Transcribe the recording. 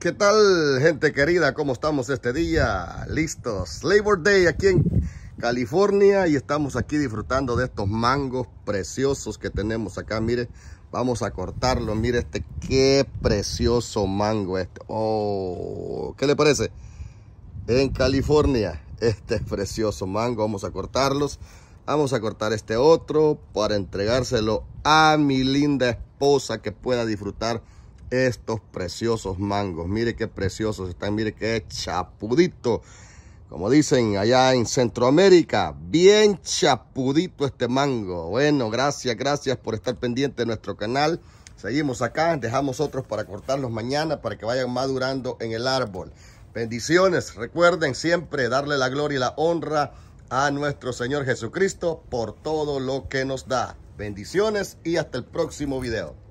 ¿Qué tal, gente querida? ¿Cómo estamos este día? Listos. Labor Day aquí en California y estamos aquí disfrutando de estos mangos preciosos que tenemos acá. Mire, vamos a cortarlo. Mire este, qué precioso mango este. Oh, ¿qué le parece? En California, este es precioso mango. Vamos a cortarlos. Vamos a cortar este otro para entregárselo a mi linda esposa que pueda disfrutar estos preciosos mangos. Mire qué preciosos están, mire qué chapudito. Como dicen allá en Centroamérica, bien chapudito este mango. Bueno, gracias, gracias por estar pendiente de nuestro canal. Seguimos acá, dejamos otros para cortarlos mañana para que vayan madurando en el árbol. Bendiciones, recuerden siempre darle la gloria y la honra a nuestro Señor Jesucristo por todo lo que nos da. Bendiciones y hasta el próximo video.